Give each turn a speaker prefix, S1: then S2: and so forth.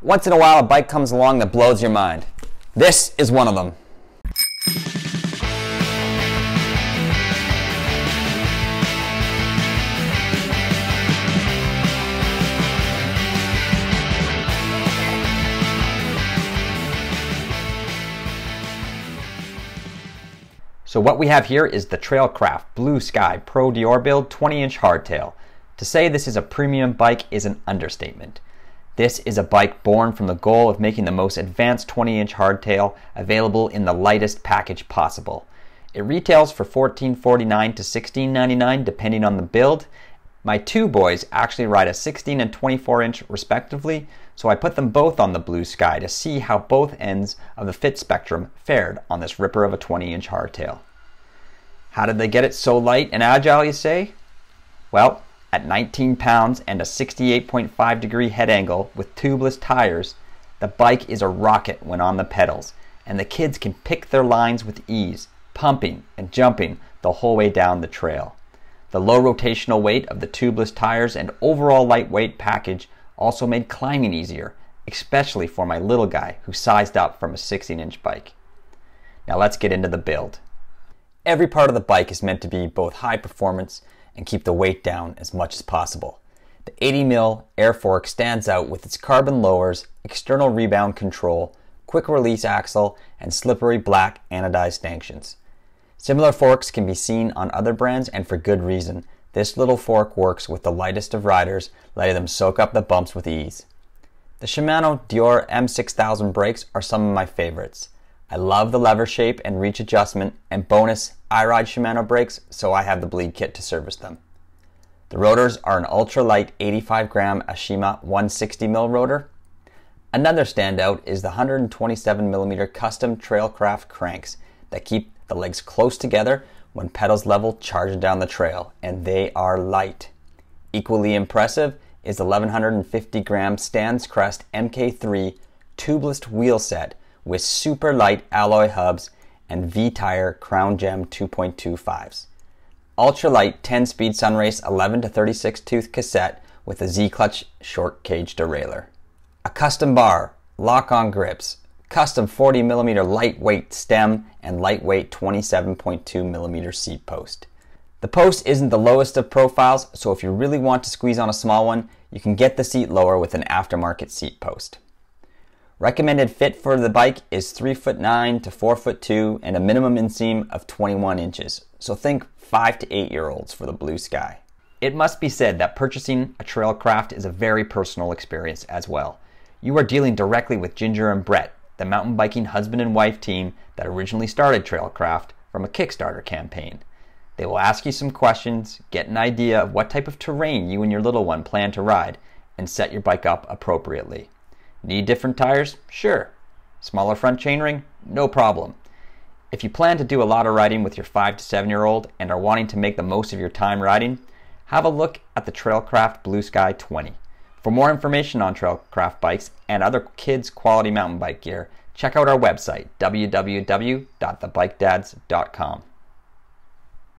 S1: Once in a while, a bike comes along that blows your mind. This is one of them. So what we have here is the Trailcraft Blue Sky Pro Deore Build 20 inch hardtail. To say this is a premium bike is an understatement. This is a bike born from the goal of making the most advanced 20 inch hardtail available in the lightest package possible. It retails for $14.49 to $16.99 depending on the build. My two boys actually ride a 16 and 24 inch respectively, so I put them both on the blue sky to see how both ends of the fit spectrum fared on this ripper of a 20 inch hardtail. How did they get it so light and agile, you say? Well, at 19 pounds and a 68.5 degree head angle with tubeless tires, the bike is a rocket when on the pedals, and the kids can pick their lines with ease, pumping and jumping the whole way down the trail. The low rotational weight of the tubeless tires and overall lightweight package also made climbing easier, especially for my little guy who sized up from a 16 inch bike. Now let's get into the build. Every part of the bike is meant to be both high performance and keep the weight down as much as possible. The 80mm air fork stands out with its carbon lowers, external rebound control, quick release axle, and slippery black anodized stanchions. Similar forks can be seen on other brands and for good reason. This little fork works with the lightest of riders, letting them soak up the bumps with ease. The Shimano Deore M6000 brakes are some of my favorites. I love the lever shape and reach adjustment, and bonus, I ride Shimano brakes, so I have the bleed kit to service them. The rotors are an ultra light 85 gram Ashima 160mm rotor. Another standout is the 127mm custom Trailcraft cranks that keep the legs close together when pedals level charging down the trail, and they are light. Equally impressive is the 1150 gram Stans Crest MK3 tubeless wheel set with super light alloy hubs and Vee Tire Crown Gem 2.25s. Ultralight 10-speed Sunrace 11 to 36 tooth cassette with a Z-clutch short cage derailleur. A custom bar, lock-on grips, custom 40mm lightweight stem, and lightweight 27.2mm seat post. The post isn't the lowest of profiles, so if you really want to squeeze on a small one, you can get the seat lower with an aftermarket seat post. Recommended fit for the bike is 3 foot 9 to 4 foot 2 and a minimum inseam of 21 inches. So think 5 to 8 year olds for the blue sky. It must be said that purchasing a Trailcraft is a very personal experience as well. You are dealing directly with Ginger and Brett, the mountain biking husband and wife team that originally started Trailcraft from a Kickstarter campaign. They will ask you some questions, get an idea of what type of terrain you and your little one plan to ride, and set your bike up appropriately. Need different tires? Sure. Smaller front chainring? No problem. If you plan to do a lot of riding with your 5 to 7 year old and are wanting to make the most of your time riding, have a look at the Trailcraft Blue Sky 20. For more information on Trailcraft bikes and other kids' quality mountain bike gear, check out our website, www.thebikedads.com.